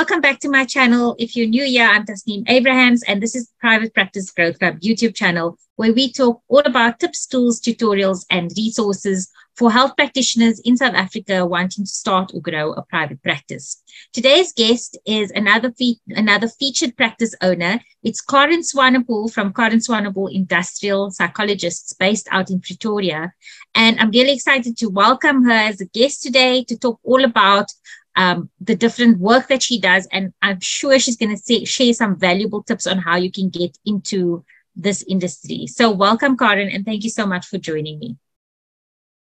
welcome back to my channel. If you're new here, I'm Tasneem Abrahams, and this is Private Practice Growth Club YouTube channel, where we talk all about tips, tools, tutorials, and resources for health practitioners in South Africa wanting to start or grow a private practice. Today's guest is another fe- another featured practice owner. It's Caren Swanepoel from Caren Swanepoel Industrial Psychologists based out in Pretoria. And I'm really excited to welcome her as a guest today to talk all about um, the different work that she does. And I'm sure she's going to share some valuable tips on how you can get into this industry. So, welcome, Caren, and thank you so much for joining me.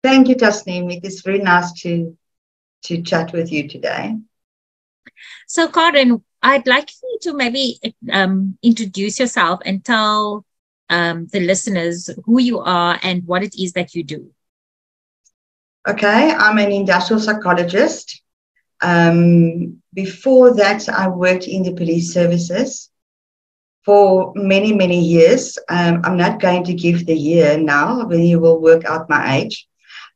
Thank you, Tasneem. It is very nice to to chat with you today. So, Caren, I'd like you to maybe um, introduce yourself and tell um, the listeners who you are and what it is that you do. Okay, I'm an industrial psychologist. Um, before that, I worked in the police services for many, many years. Um, I'm not going to give the year now, but you will work out my age.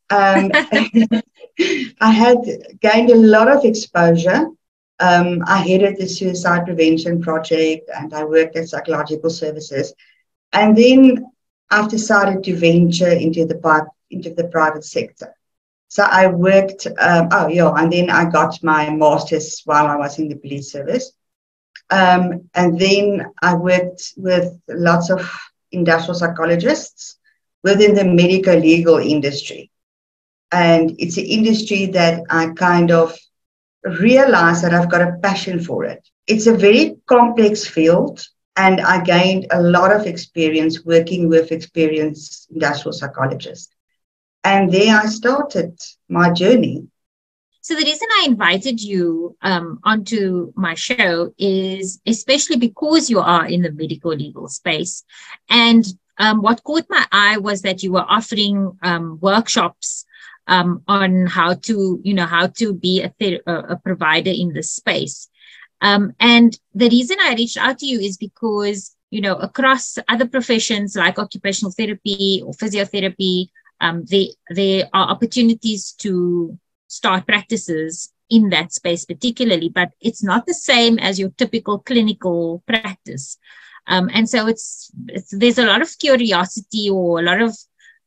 Um, I had gained a lot of exposure. Um, I headed the suicide prevention project and I worked at psychological services. And then I've decided to venture into the, into the private sector. So I worked, um, oh, yeah, and then I got my master's while I was in the police service. Um, and then I worked with lots of industrial psychologists within the medical legal industry. And it's an industry that I kind of realized that I've got a passion for it. It's a very complex field, and I gained a lot of experience working with experienced industrial psychologists. And there I started my journey. So the reason I invited you um, onto my show is especially because you are in the medical legal space. And um, what caught my eye was that you were offering um, workshops um, on how to, you know, how to be a, a provider in this space. Um, and the reason I reached out to you is because, you know, across other professions like occupational therapy or physiotherapy, um, they, there are opportunities to start practices in that space particularly, but it's not the same as your typical clinical practice. Um, and so it's, it's, there's a lot of curiosity or a lot of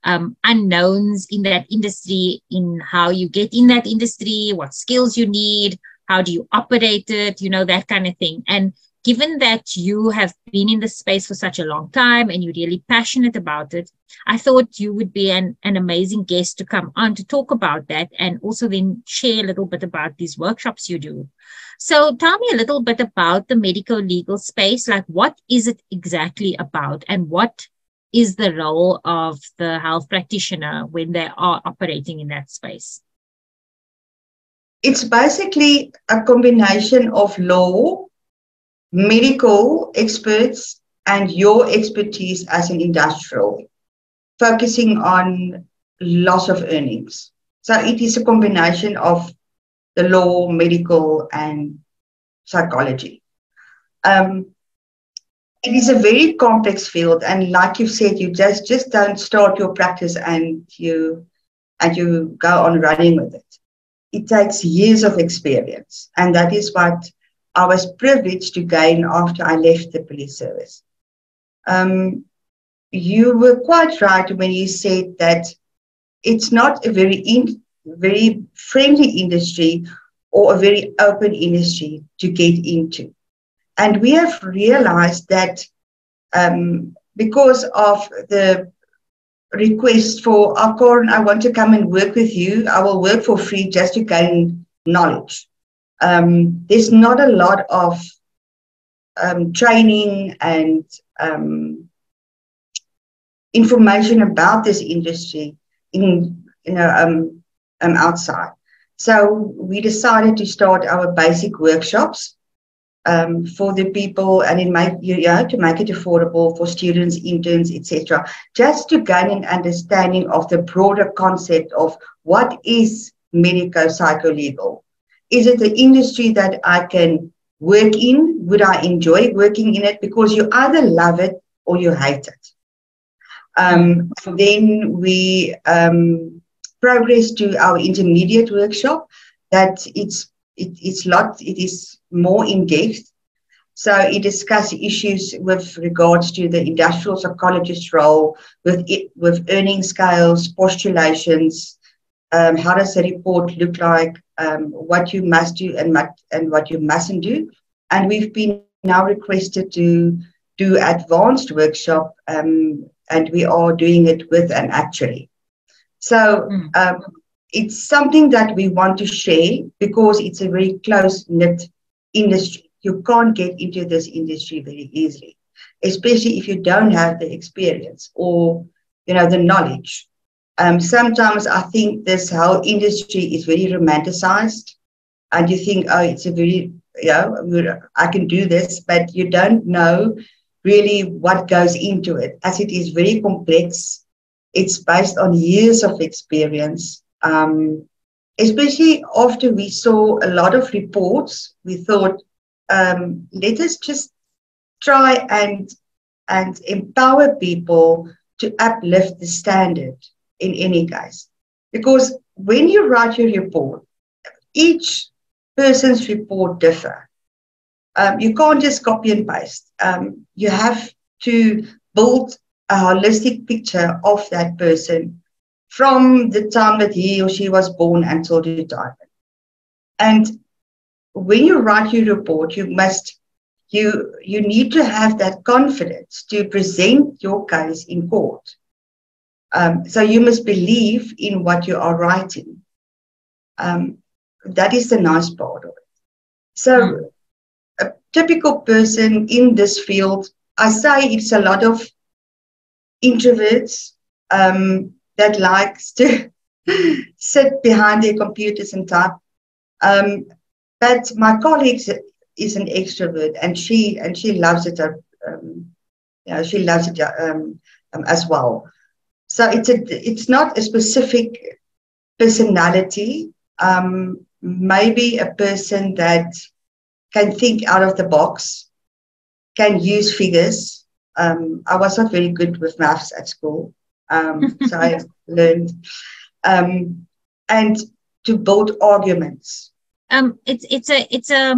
um, unknowns in that industry in how you get in that industry, what skills you need, how do you operate it, you know, that kind of thing. And given that you have been in the space for such a long time and you're really passionate about it, I thought you would be an, an amazing guest to come on to talk about that and also then share a little bit about these workshops you do. So tell me a little bit about the medical legal space. Like, what is it exactly about and what is the role of the health practitioner when they are operating in that space? It's basically a combination of law, medical experts and your expertise as an industrial, focusing on loss of earnings. So it is a combination of the law, medical, and psychology. Um, it is a very complex field, and like you said, you just just don't start your practice and you and you go on running with it. It takes years of experience, and that is what I was privileged to gain after I left the police service. Um, you were quite right when you said that it's not a very in, very friendly industry or a very open industry to get into. And we have realized that um, because of the request for, oh, I want to come and work with you, I will work for free just to gain knowledge um, there's not a lot of um, training and um, information about this industry in you know um, um, outside. So we decided to start our basic workshops um, for the people, and it might you know to make it affordable for students, interns, etc. Just to gain an understanding of the broader concept of what is medico-psycholegal is it the industry that I can work in? Would I enjoy working in it? Because you either love it or you hate it. Um, then we um, progress to our intermediate workshop that it's it, it's lot. It is more in depth. So it discusses issues with regards to the industrial psychologist role, with it, with earning scales, postulations. Um, how does the report look like? Um, what you must do and, and what you mustn't do. And we've been now requested to do advanced workshop, um, and we are doing it with an actuary. So mm. um, it's something that we want to share because it's a very close knit industry. You can't get into this industry very easily, especially if you don't have the experience or you know the knowledge. Um, sometimes I think this whole industry is very romanticized, and you think, oh, it's a very you know, I can do this, but you don't know really what goes into it, as it is very complex. It's based on years of experience. Um, especially after we saw a lot of reports, we thought, um, let us just try and and empower people to uplift the standard in any case. Because when you write your report, each person's report differ. Um, you can't just copy and paste. Um, you have to build a holistic picture of that person from the time that he or she was born until retirement. And when you write your report, you must you you need to have that confidence to present your case in court. Um, so you must believe in what you are writing. Um, that is the nice part of it. So, mm. a typical person in this field, I say it's a lot of introverts um, that likes to sit behind their computers and type. Um, but my colleague is an extrovert, and she and she loves it. Uh, um, you know, she loves it um, um, as well. So it's a it's not a specific personality. Um, maybe a person that can think out of the box, can use figures. Um, I was not very good with maths at school, um, so I learned. Um, and to build arguments. Um, it's it's a it's a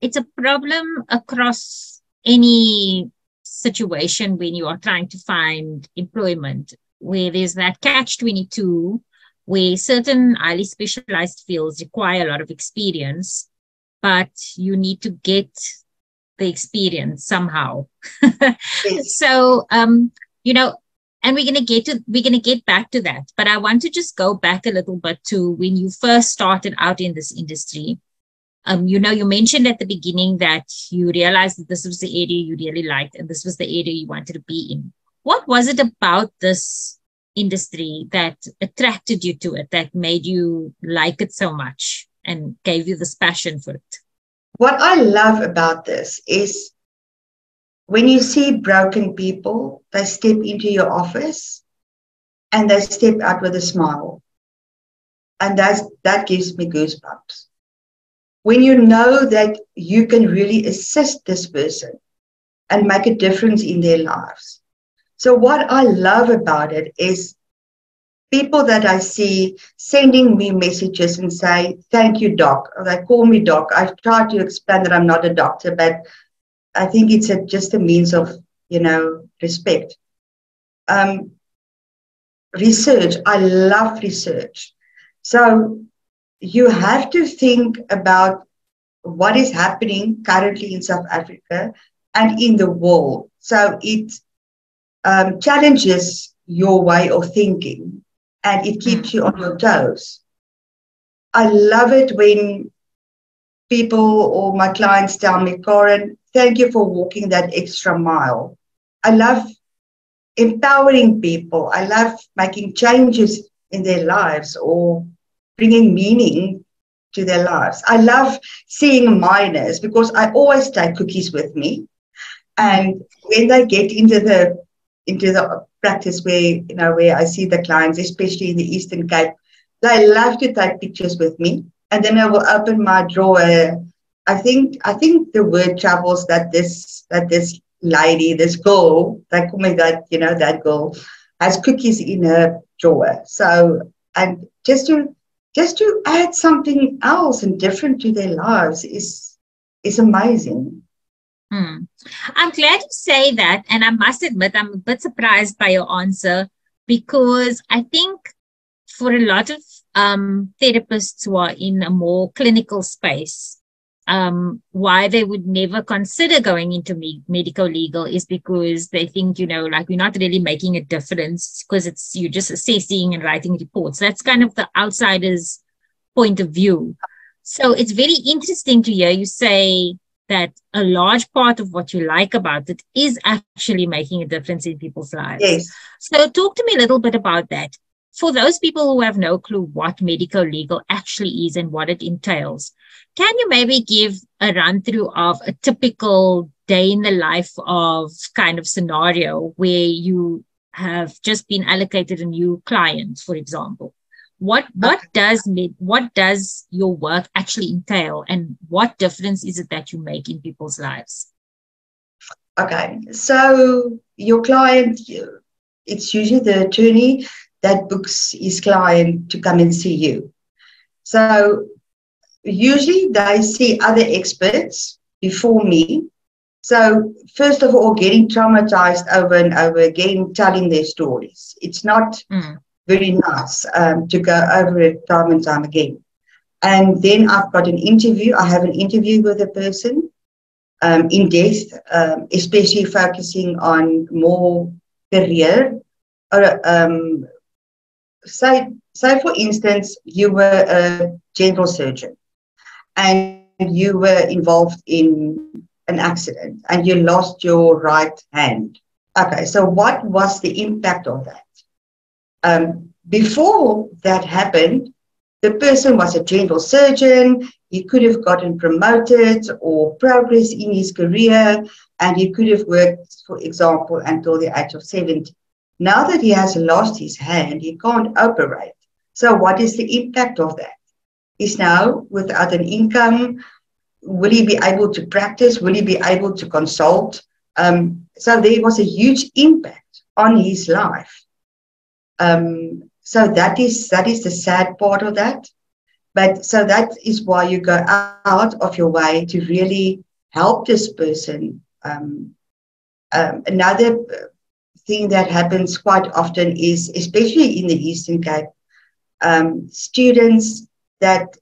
it's a problem across any situation when you are trying to find employment, where there's that catch twenty two where certain highly specialized fields require a lot of experience, but you need to get the experience somehow. yes. So, um, you know, and we're going to get to we're going to get back to that but i want to just go back a little bit to when you first started out in this industry um, you know you mentioned at the beginning that you realized that this was the area you really liked and this was the area you wanted to be in what was it about this industry that attracted you to it, that made you like it so much and gave you this passion for it? What I love about this is when you see broken people, they step into your office and they step out with a smile. And that's, that gives me goosebumps. When you know that you can really assist this person and make a difference in their lives. So, what I love about it is people that I see sending me messages and say, Thank you, doc, or they call me doc. I've tried to explain that I'm not a doctor, but I think it's a, just a means of, you know, respect. Um, research, I love research. So, you have to think about what is happening currently in South Africa and in the world. So it um, challenges your way of thinking and it keeps you on your toes. I love it when people or my clients tell me, Caren, thank you for walking that extra mile. I love empowering people. I love making changes in their lives or bringing meaning to their lives. I love seeing minors because I always take cookies with me. And when they get into the into the practice where you know where I see the clients, especially in the Eastern Cape, they love to take pictures with me, and then I will open my drawer. I think I think the word travels that this that this lady, this girl, they call me that you know that girl, has cookies in her drawer. So and just to just to add something else and different to their lives is is amazing. Hmm. I'm glad you say that. And I must admit, I'm a bit surprised by your answer because I think for a lot of um, therapists who are in a more clinical space, um, why they would never consider going into me- medical legal is because they think, you know, like we're not really making a difference because it's you're just assessing and writing reports. That's kind of the outsider's point of view. So it's very interesting to hear you say that a large part of what you like about it is actually making a difference in people's lives. Yes. So talk to me a little bit about that. For those people who have no clue what medical legal actually is and what it entails, can you maybe give a run through of a typical day in the life of kind of scenario where you have just been allocated a new client, for example? What what does what does your work actually entail, and what difference is it that you make in people's lives? Okay, so your client, it's usually the attorney that books his client to come and see you. So usually they see other experts before me. So first of all, getting traumatized over and over again, telling their stories. It's not mm. Very nice um, to go over it time and time again. And then I've got an interview. I have an interview with a person um, in depth, um, especially focusing on more career. Or, um, say, say, for instance, you were a general surgeon and you were involved in an accident and you lost your right hand. Okay, so what was the impact of that? Um, before that happened, the person was a general surgeon. He could have gotten promoted or progress in his career, and he could have worked, for example, until the age of 70. Now that he has lost his hand, he can't operate. So, what is the impact of that? is now without an income. Will he be able to practice? Will he be able to consult? Um, so there was a huge impact on his life. Um, so that is that is the sad part of that. But so that is why you go out of your way to really help this person. Um, um another thing that happens quite often is, especially in the Eastern Cape, um, students that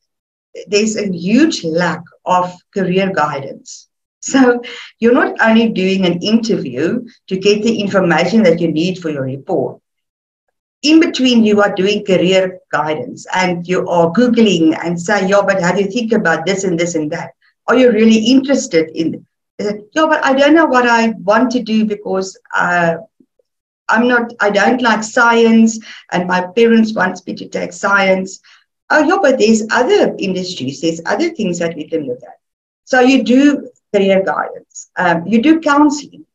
there's a huge lack of career guidance. So you're not only doing an interview to get the information that you need for your report. In between, you are doing career guidance and you are Googling and say, yeah, but how do you think about this and this and that? Are you really interested in? Yeah, but I don't know what I want to do because uh, I'm not, I don't like science and my parents want me to take science. Oh, yeah, but there's other industries, there's other things that we can look at. So you do career guidance, um, you do counseling.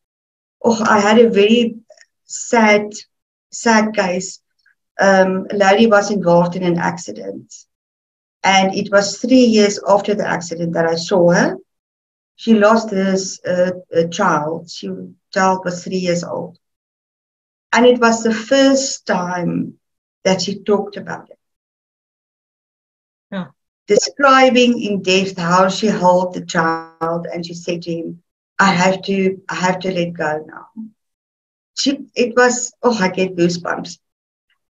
Oh, I had a very sad, sad case. Um, lady was involved in an accident, and it was three years after the accident that I saw her. She lost this uh, child. She child was three years old, and it was the first time that she talked about it describing in depth how she held the child and she said to him, I have to, I have to let go now. She, it was, oh, I get goosebumps.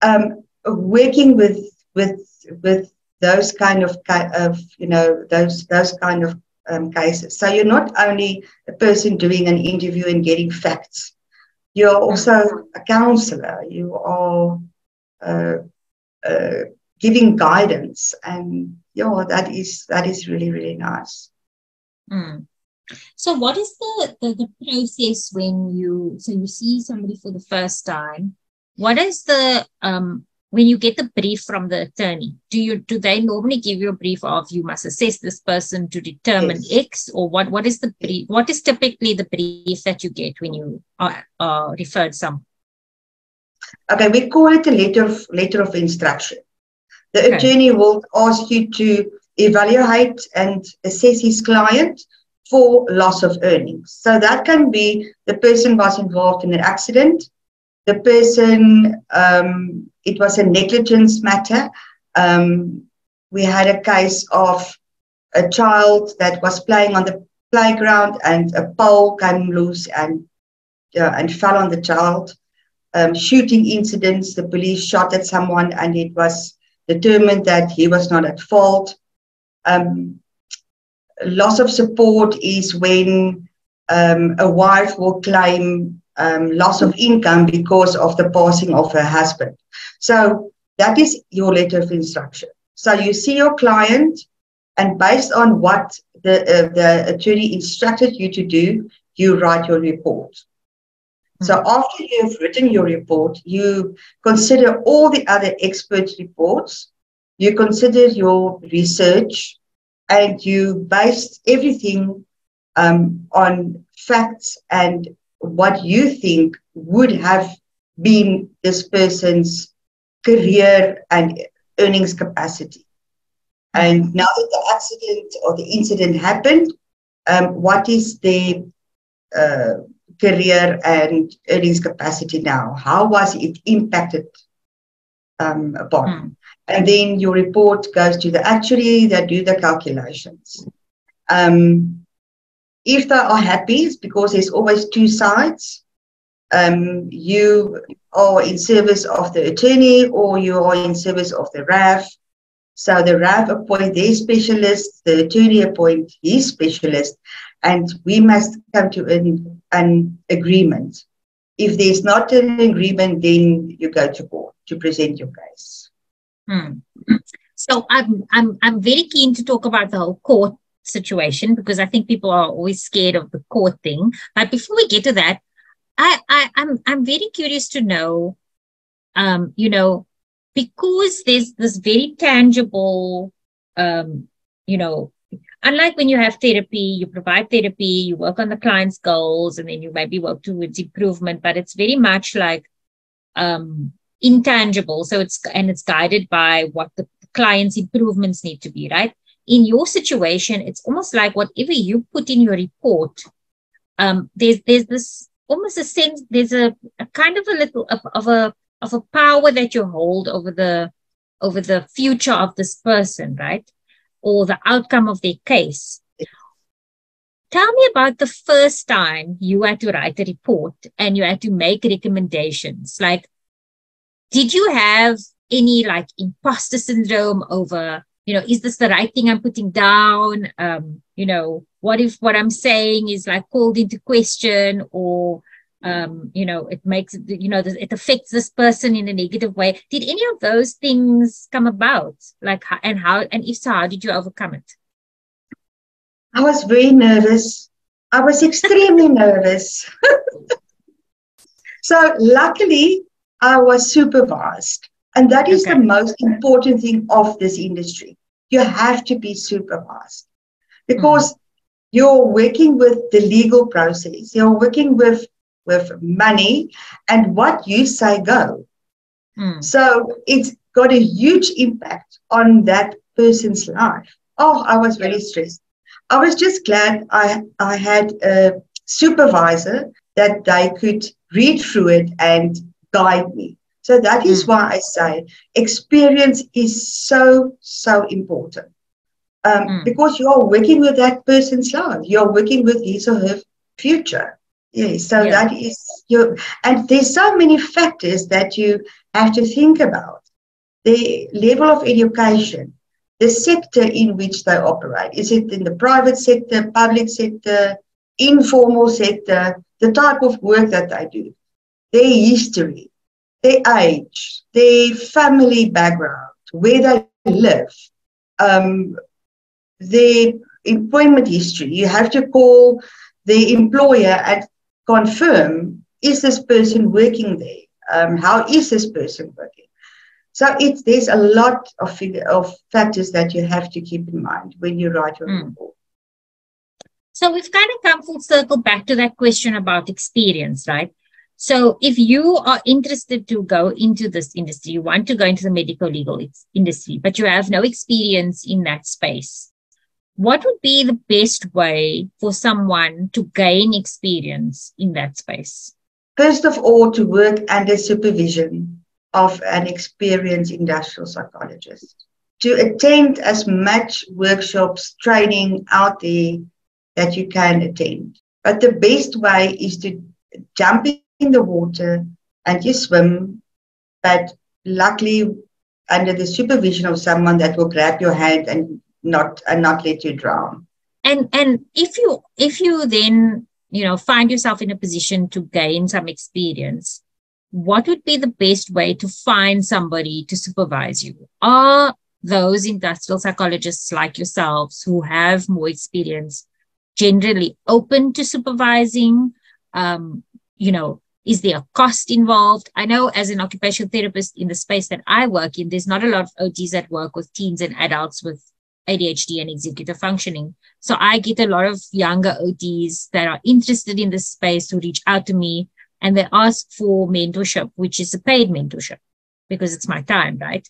Um, working with, with, with those kind of, of, you know, those, those kind of um, cases. So you're not only a person doing an interview and getting facts, you're also a counselor. You are uh, uh, giving guidance and yeah that is that is really really nice mm. So what is the, the, the process when you so you see somebody for the first time what is the um when you get the brief from the attorney do you do they normally give you a brief of you must assess this person to determine yes. x or what what is the brief what is typically the brief that you get when you are, are referred some okay we call it a letter of letter of instruction the okay. attorney will ask you to evaluate and assess his client for loss of earnings. So that can be the person was involved in an accident, the person, um, it was a negligence matter, um, we had a case of a child that was playing on the playground and a pole came loose and uh, and fell on the child. Um, shooting incidents, the police shot at someone and it was determined that he was not at fault. Um, loss of support is when um, a wife will claim um, loss of income because of the passing of her husband. So that is your letter of instruction. So you see your client, and based on what the, uh, the attorney instructed you to do, you write your report. So mm-hmm. after you've written your report, you consider all the other expert reports, you consider your research, and you based everything um, on facts and what you think would have been this person's career and earnings capacity. And now that the accident or the incident happened, um, what is the uh, career and earnings capacity now? How was it impacted um, upon? And then your report goes to the actuary that do the calculations. Um, if they are happy, it's because there's always two sides. Um, you are in service of the attorney or you are in service of the RAF. So the RAF appoint their specialist, the attorney appoint his specialist, and we must come to an, an agreement. If there's not an agreement, then you go to court to present your case. Hmm. So I'm I'm I'm very keen to talk about the whole court situation because I think people are always scared of the court thing. But before we get to that, I, I I'm I'm very curious to know, um, you know, because there's this very tangible, um, you know, unlike when you have therapy, you provide therapy, you work on the client's goals, and then you maybe work towards improvement. But it's very much like um, intangible. So it's and it's guided by what the client's improvements need to be, right? in your situation, it's almost like whatever you put in your report, um, there's there's this almost a sense there's a, a kind of a little of, of a of a power that you hold over the over the future of this person, right? Or the outcome of their case. Tell me about the first time you had to write a report and you had to make recommendations. Like, did you have any like imposter syndrome over you know, is this the right thing I'm putting down? Um, you know, what if what I'm saying is like called into question or, um, you know, it makes, you know, it affects this person in a negative way. Did any of those things come about? Like, and how, and if so, how did you overcome it? I was very nervous. I was extremely nervous. so luckily, I was supervised. And that is okay. the most important thing of this industry you have to be supervised because mm. you're working with the legal process, you're working with, with money, and what you say go. Mm. So it's got a huge impact on that person's life. Oh, I was very stressed. I was just glad I, I had a supervisor that they could read through it and guide me. So that is mm. why I say experience is so, so important. Um, mm. Because you are working with that person's life, you're working with his or her future. Yeah, so yeah. that is your, and there's so many factors that you have to think about. The level of education, the sector in which they operate. Is it in the private sector, public sector, informal sector, the type of work that they do, their history, their age, their family background, where they live, um, their employment history. You have to call the employer and confirm is this person working there? Um, how is this person working? So it's there's a lot of figure, of factors that you have to keep in mind when you write your mm. report. So we've kind of come full circle back to that question about experience, right? So if you are interested to go into this industry, you want to go into the medical legal industry, but you have no experience in that space, what would be the best way for someone to gain experience in that space? First of all, to work under supervision of an experienced industrial psychologist. to attend as much workshops, training out there that you can attend. But the best way is to jump in the water and you swim, but luckily under the supervision of someone that will grab your hand and not and not let you drown. And and if you if you then you know find yourself in a position to gain some experience, what would be the best way to find somebody to supervise you? Are those industrial psychologists like yourselves who have more experience generally open to supervising? Um, you know, is there a cost involved? I know as an occupational therapist in the space that I work in, there's not a lot of OTs that work with teens and adults with ADHD and executive functioning. So I get a lot of younger OTs that are interested in this space who reach out to me and they ask for mentorship, which is a paid mentorship because it's my time, right?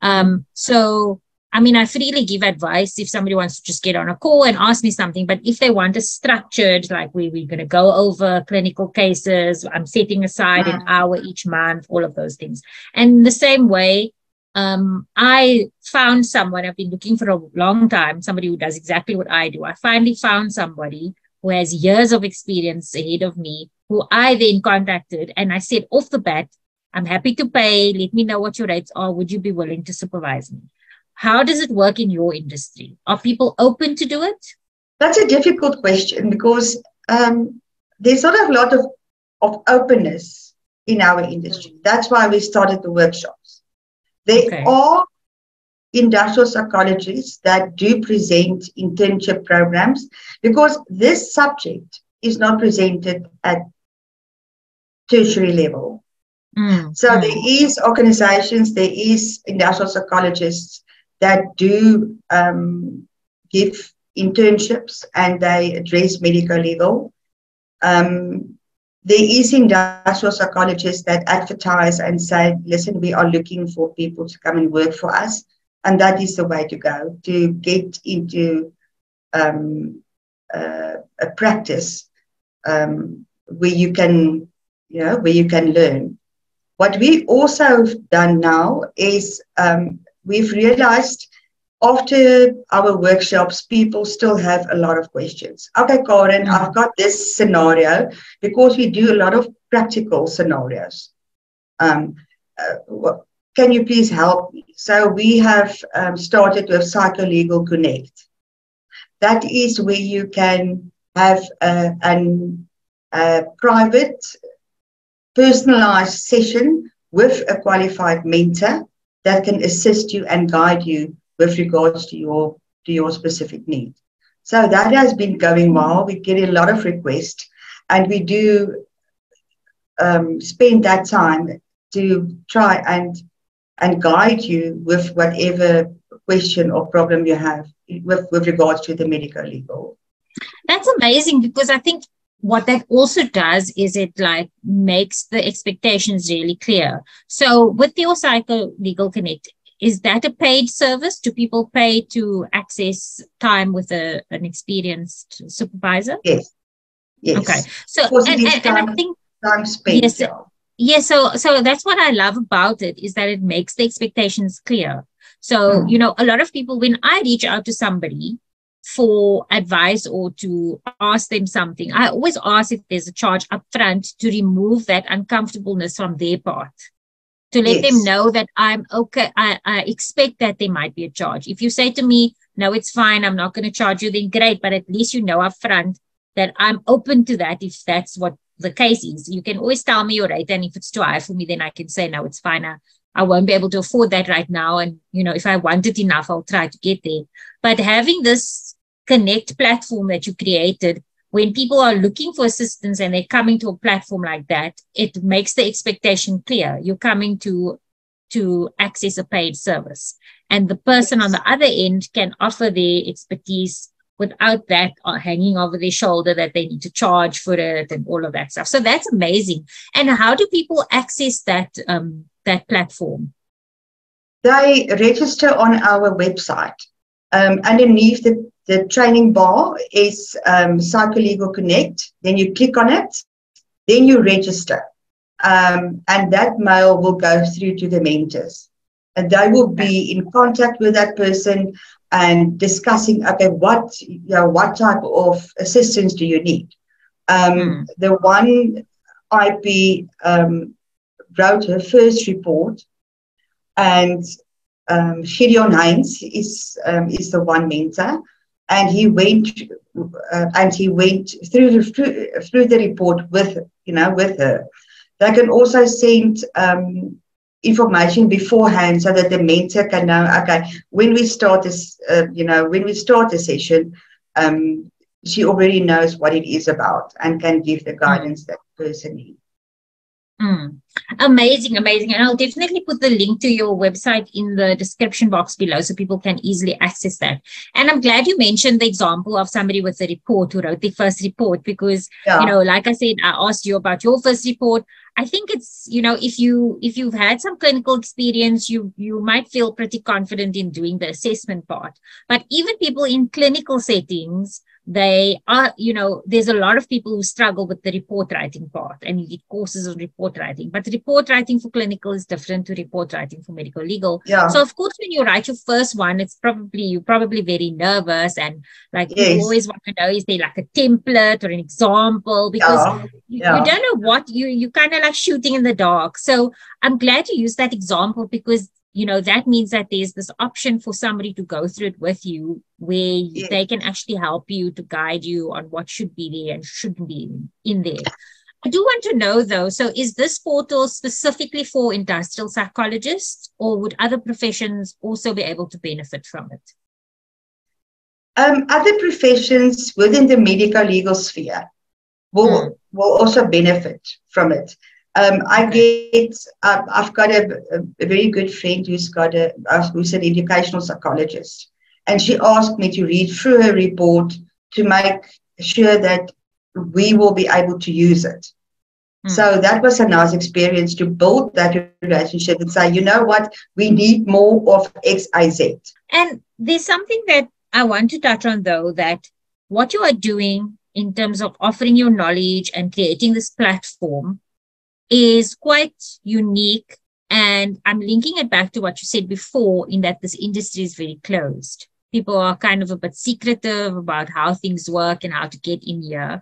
Um, so, I mean, I freely give advice if somebody wants to just get on a call and ask me something. But if they want a structured, like we, we're going to go over clinical cases, I'm setting aside an mm. hour each month, all of those things. And the same way, um, I found someone, I've been looking for a long time, somebody who does exactly what I do. I finally found somebody who has years of experience ahead of me, who I then contacted and I said off the bat, I'm happy to pay. Let me know what your rates are. Would you be willing to supervise me? How does it work in your industry? Are people open to do it? That's a difficult question because um, there's not a lot of, of openness in our industry. That's why we started the workshops. There okay. are industrial psychologists that do present internship programs because this subject is not presented at tertiary level. Mm, so mm. there is organizations, there is industrial psychologists that do um, give internships and they address medical legal. Um, there is industrial psychologists that advertise and say, listen, we are looking for people to come and work for us. And that is the way to go to get into um, uh, a practice um, where you can, you know, where you can learn. What we also have done now is um, we've realized after our workshops, people still have a lot of questions. Okay, Caren, mm-hmm. I've got this scenario because we do a lot of practical scenarios. Um, uh, can you please help me? So we have um, started with Psycholegal Connect. That is where you can have a, an, a private, personalized session with a qualified mentor that can assist you and guide you with regards to your to your specific need. So that has been going well. We get a lot of requests, and we do um, spend that time to try and and guide you with whatever question or problem you have with, with regards to the medical legal. That's amazing because I think what that also does is it like makes the expectations really clear. So with your Psycho Legal Connect, is that a paid service? Do people pay to access time with a, an experienced supervisor? Yes. Yes. Okay. So and, and, and, I think time. Yes, yeah so so that's what i love about it is that it makes the expectations clear so mm. you know a lot of people when i reach out to somebody for advice or to ask them something i always ask if there's a charge up front to remove that uncomfortableness from their part to let yes. them know that i'm okay I, I expect that there might be a charge if you say to me no it's fine i'm not going to charge you then great but at least you know up front that i'm open to that if that's what the case is. You can always tell me your rate, and if it's too high for me, then I can say no, it's fine. I, I won't be able to afford that right now, and you know, if I want it enough, I'll try to get there. But having this connect platform that you created, when people are looking for assistance and they're coming to a platform like that, it makes the expectation clear. You're coming to to access a paid service, and the person on the other end can offer their expertise without that uh, hanging over their shoulder that they need to charge for it and all of that stuff. So that's amazing. And how do people access that um, that platform? They register on our website. Um, underneath the, the training bar is um, Psycholegal Connect. Then you click on it, then you register. Um, and that mail will go through to the mentors. And they will be in contact with that person and discussing, okay, what, you know, what type of assistance do you need? Um, mm. The one IP um, wrote her first report, and um, Gideon Heinz is um, is the one mentor, and he went uh, and he went through the through, through the report with you know with her. They can also send um, information beforehand so that the mentor can know okay when we start this uh, you know when we start a session um, she already knows what it is about and can give the guidance that person needs Mm. Amazing, amazing. And I'll definitely put the link to your website in the description box below so people can easily access that. And I'm glad you mentioned the example of somebody with a report who wrote the first report because, yeah. you know, like I said, I asked you about your first report. I think it's, you know, if you if you've had some clinical experience, you you might feel pretty confident in doing the assessment part. But even people in clinical settings, they are, you know, there's a lot of people who struggle with the report writing part and you get courses on report writing. But report writing for clinical is different to report writing for medical legal. Yeah. So of course, when you write your first one, it's probably you're probably very nervous and like yes. you always want to know is there like a template or an example because yeah. You, yeah. you don't know what you you kind of like shooting in the dark. So I'm glad you used that example because you know that means that there's this option for somebody to go through it with you where they can actually help you to guide you on what should be there and shouldn't be in there. I do want to know though so is this portal specifically for industrial psychologists or would other professions also be able to benefit from it? Um, other professions within the medical legal sphere will, hmm. will also benefit from it um, I get, uh, I've got a, a, very good friend who's got a, uh, who's an educational psychologist, and she asked me to read through her report to make sure that we will be able to use it. Mm. So that was a nice experience to build that relationship and say, you know what, we need more of X, I, Z. And there's something that I want to touch on though, that what you are doing in terms of offering your knowledge and creating this platform is quite unique. And I'm linking it back to what you said before, in that this industry is very closed. People are kind of a bit secretive about how things work and how to get in here.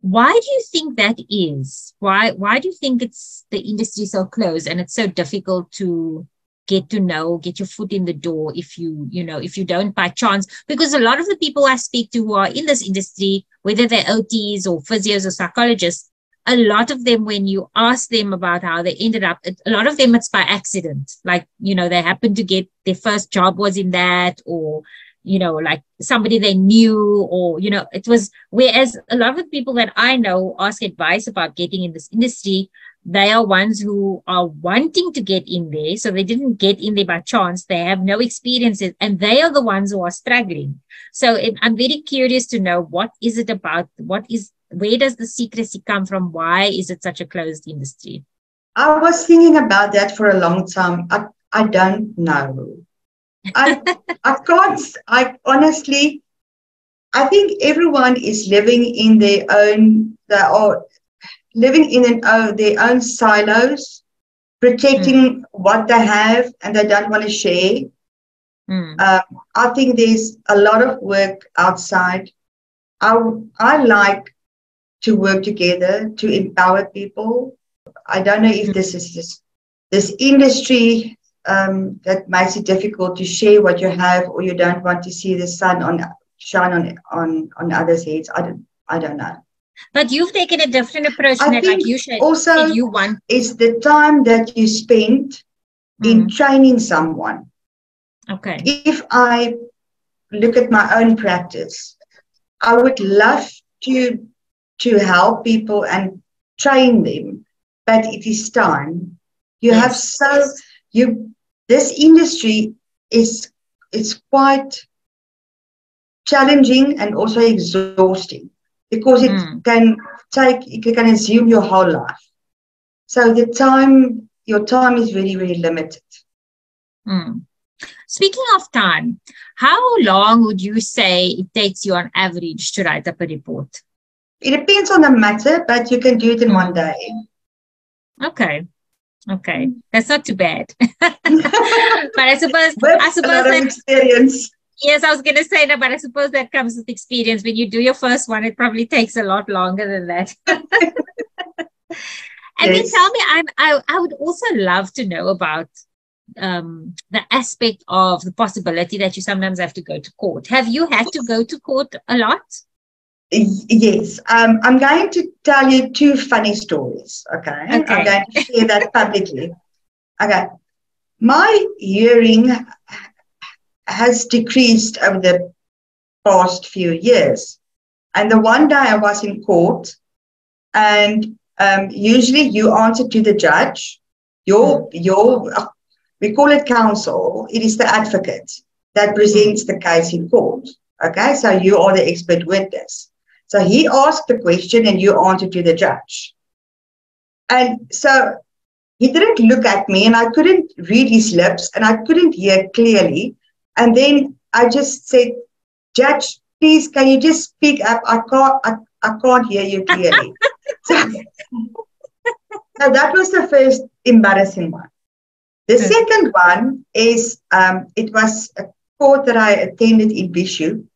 Why do you think that is? Why why do you think it's the industry so closed and it's so difficult to get to know, get your foot in the door if you, you know, if you don't by chance. Because a lot of the people I speak to who are in this industry, whether they're OTs or physios or psychologists, a lot of them, when you ask them about how they ended up, a lot of them it's by accident. Like, you know, they happened to get their first job was in that, or, you know, like somebody they knew, or, you know, it was, whereas a lot of the people that I know ask advice about getting in this industry, they are ones who are wanting to get in there. So they didn't get in there by chance. They have no experiences and they are the ones who are struggling. So it, I'm very curious to know what is it about? What is where does the secrecy come from? Why is it such a closed industry? I was thinking about that for a long time. I, I don't know. I I can't I honestly I think everyone is living in their own they are living in an, uh, their own silos, protecting mm. what they have and they don't want to share. Mm. Uh, I think there's a lot of work outside. I, I like to work together to empower people. I don't know if mm-hmm. this is just this industry um, that makes it difficult to share what you have, or you don't want to see the sun on shine on on on others' heads. I don't I don't know. But you've taken a different approach. I think like you should, also you want. It's the time that you spend mm. in training someone. Okay. If I look at my own practice, I would love to to help people and train them. But it is time. You yes. have so you this industry is it's quite challenging and also exhausting because it mm. can take it can consume your whole life. So the time your time is very, very limited. Mm. Speaking of time, how long would you say it takes you on average to write up a report? It depends on the matter, but you can do it in one day. Okay. Okay, that's not too bad. but I suppose I suppose that, experience. Yes, I was going to say that, but I suppose that comes with experience. When you do your first one, it probably takes a lot longer than that. and yes. then tell me, I'm, I I would also love to know about um, the aspect of the possibility that you sometimes have to go to court. Have you had to go to court a lot? Yes, um, I'm going to tell you two funny stories. Okay, okay. I'm going to share that publicly. Okay, my hearing has decreased over the past few years, and the one day I was in court, and um, usually you answer to the judge. Your your uh, we call it counsel. It is the advocate that presents the case in court. Okay, so you are the expert witness. So he asked the question and you answered to the judge. And so he didn't look at me and I couldn't read his lips and I couldn't hear clearly. And then I just said, Judge, please, can you just speak up? I can't, I, I can't hear you clearly. so, so that was the first embarrassing one. The second one is um, it was a court that I attended in Bhisho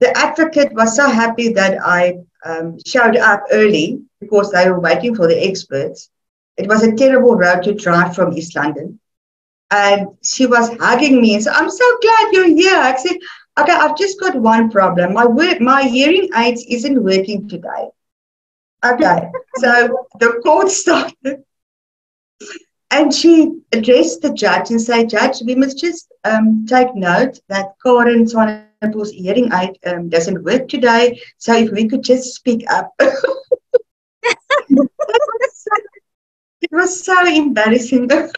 the advocate was so happy that I um, showed up early because they were waiting for the experts. It was a terrible road to drive from East London. And she was hugging me and said, I'm so glad you're here. I said, okay, I've just got one problem. My work, my hearing aids isn't working today. Okay. so the court started. And she addressed the judge and said, Judge, we must just um, take note that Caren Swan was hearing aid um, doesn't work today. So if we could just speak up. it was so embarrassing.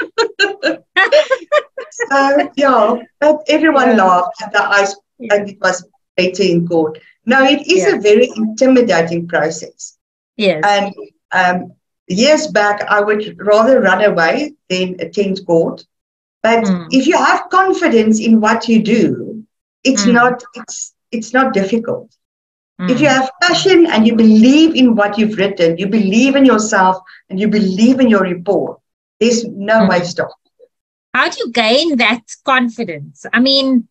so yeah, but everyone yeah. laughed at the ice yeah. and it was better in court. Now, it is yeah. a very intimidating process. Yes. And um, years back, I would rather run away than attend court. But mm. if you have confidence in what you do, it's mm. not it's it's not difficult mm. if you have passion and you believe in what you've written you believe in yourself and you believe in your report there's no mm. way stop how do you gain that confidence i mean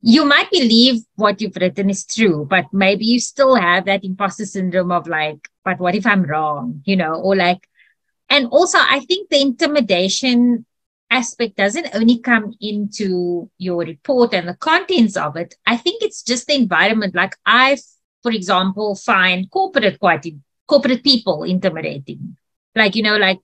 you might believe what you've written is true but maybe you still have that imposter syndrome of like but what if i'm wrong you know or like and also i think the intimidation aspect doesn't only come into your report and the contents of it. I think it's just the environment. Like I, for example, find corporate quite corporate people intimidating. Like you know, like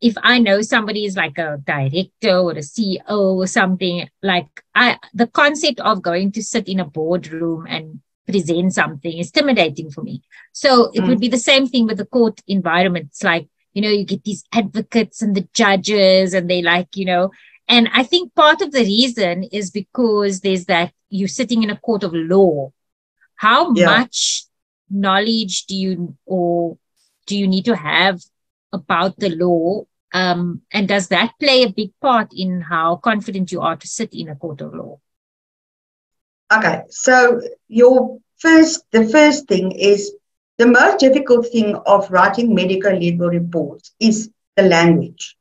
if I know somebody is like a director or a CEO or something, like I the concept of going to sit in a boardroom and present something is intimidating for me. So it mm. would be the same thing with the court environment. It's like you know, you get these advocates and the judges and they like, you know, and I think part of the reason is because there's that you're sitting in a court of law. How yeah. much knowledge do you or do you need to have about the law? Um, and does that play a big part in how confident you are to sit in a court of law? Okay, so your first, the first thing is the most difficult thing of writing medical legal reports is the language.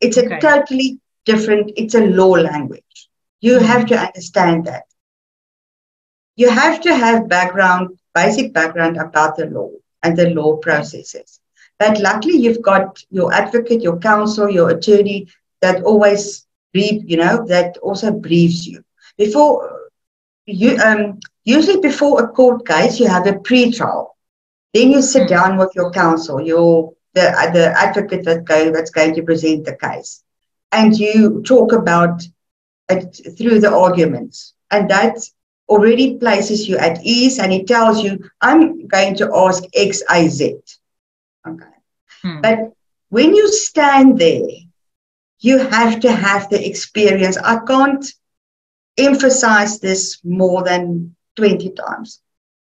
It's a okay. totally different, it's a law language. You mm-hmm. have to understand that. You have to have background, basic background about the law and the law processes. But luckily, you've got your advocate, your counsel, your attorney that always brief, you know, that also briefs you. Before you, um, usually before a court case, you have a pre-trial then you sit hmm. down with your counsel, your the, the advocate that go, that's going to present the case, and you talk about it through the arguments. And that already places you at ease and it tells you, I'm going to ask X, I, Z. Okay. Hmm. But when you stand there, you have to have the experience. I can't emphasize this more than 20 times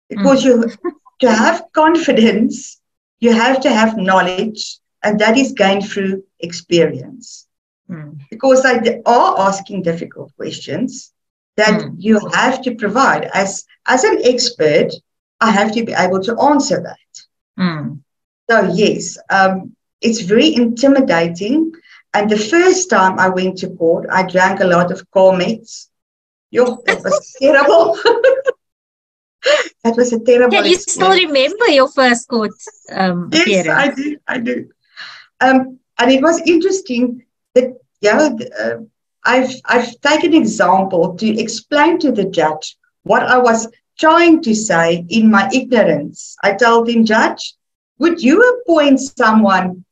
because hmm. you to have confidence, you have to have knowledge, and that is gained through experience. Mm. Because they are asking difficult questions that mm. you have to provide. As, as an expert, I have to be able to answer that. Mm. So, yes, um, it's very intimidating. And the first time I went to court, I drank a lot of Comets. Yo, that was terrible. that was a terrible. Can you still remember your first court um, yes, appearance? I do. I do. Um, and it was interesting that yeah, uh, I've I've taken example to explain to the judge what I was trying to say in my ignorance. I told him, Judge, would you appoint someone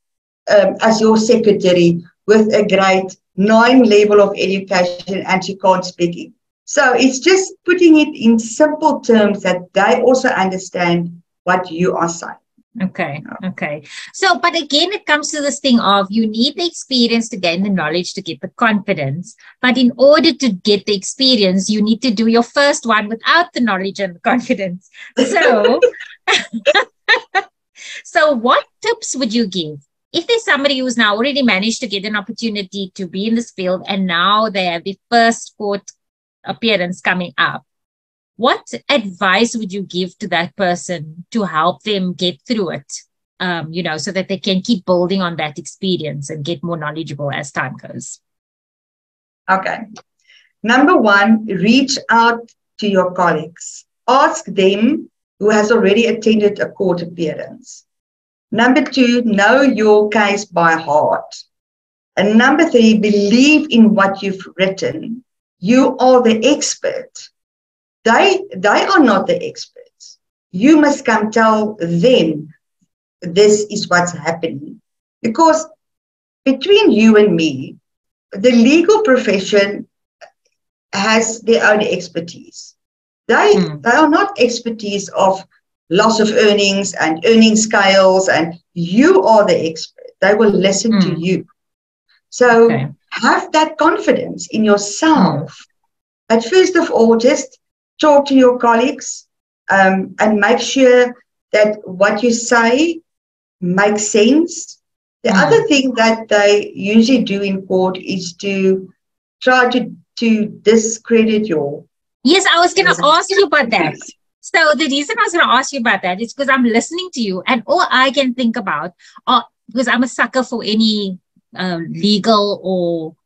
um, as your secretary with a grade nine level of education and she can't speak So it's just putting it in simple terms that they also understand what you are saying. Okay. Okay. So, but again, it comes to this thing of you need the experience to gain the knowledge to get the confidence. But in order to get the experience, you need to do your first one without the knowledge and the confidence. So, so what tips would you give? If there's somebody who's now already managed to get an opportunity to be in this field and now they have the first court appearance coming up, what advice would you give to that person to help them get through it? Um, you know so that they can keep building on that experience and get more knowledgeable as time goes. Okay. Number one reach out to your colleagues. Ask them who has already attended a court appearance. Number two know your case by heart. And number three believe in what you've written you are the expert they, they are not the experts. You must come tell them this is what's happening. Because between you and me, the legal profession has their own expertise. They, mm. they are not expertise of loss of earnings and earning scales, and you are the expert. They will listen mm. to hmm. you. So okay. Have that confidence in yourself. But first of all, just talk to your colleagues um, and make sure that what you say makes sense. The mm. other thing that they usually do in court is to try to, to discredit your. Yes, I was going to ask you about that. So the reason I was going to ask you about that is because I'm listening to you, and all I can think about, are, because I'm a sucker for any um, legal or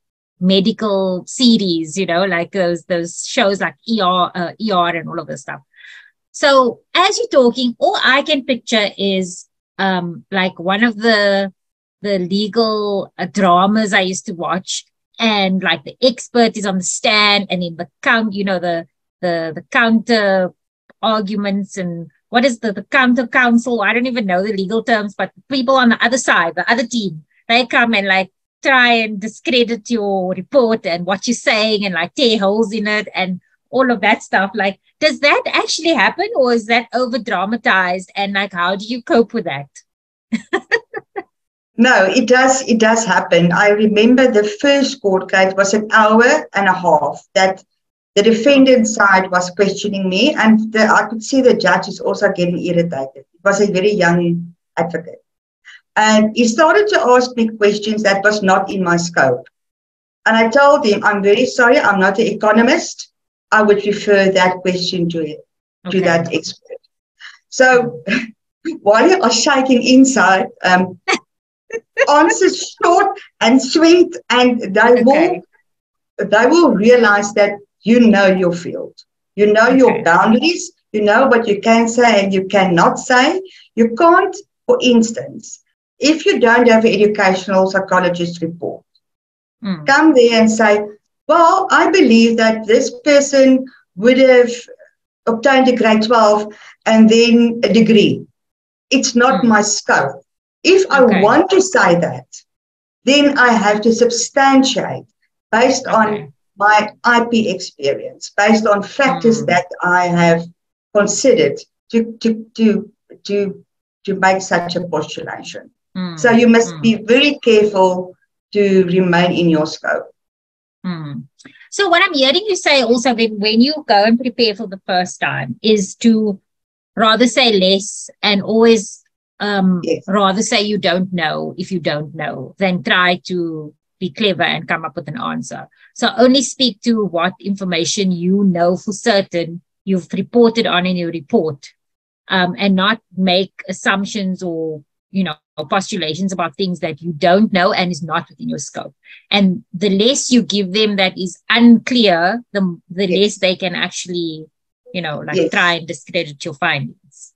medical series, you know, like those those shows like ER, uh, ER, and all of this stuff. So as you're talking, all I can picture is um, like one of the the legal uh, dramas I used to watch, and like the expert is on the stand, and in the count, you know, the the the counter arguments and what is the the counter counsel? I don't even know the legal terms, but people on the other side, the other team, they come and like try and discredit your report and what you're saying and like tear holes in it and all of that stuff. Like, does that actually happen or is that over dramatized? And like, how do you cope with that? no, it does. It does happen. I remember the first court case was an hour and a half that the defendant side was questioning me, and the, I could see the judge is also getting irritated. It was a very young advocate. And he started to ask me questions that was not in my scope. And I told him, I'm very sorry, I'm not an economist. I would refer that question to it, okay. to that expert. So while you are shaking inside, um, answers short and sweet, and they okay. will they will realize that you know your field. You know okay. your boundaries. You know what you can say and you cannot say. You can't, for instance, if you don't have an educational psychologist report, mm. come there and say, well, I believe that this person would have obtained a grade 12 and then a degree. It's not mm. my scope. If okay. I want to say that, then I have to substantiate based okay. on my IP experience, based on factors mm. that I have considered to, to, to, to, to make such a postulation. Mm. So you must mm. be very careful to remain in your scope. Mm. So what I'm hearing you say also when, when you go and prepare for the first time is to rather say less and always um, yes. rather say you don't know if you don't know than try to be clever and come up with an answer. So only speak to what information you know for certain you've reported on in your report um, and not make assumptions or, you know, postulations about things that you don't know and is not within your scope. And the less you give them that is unclear, the, the yes. less they can actually, you know, like yes. try and discredit your findings.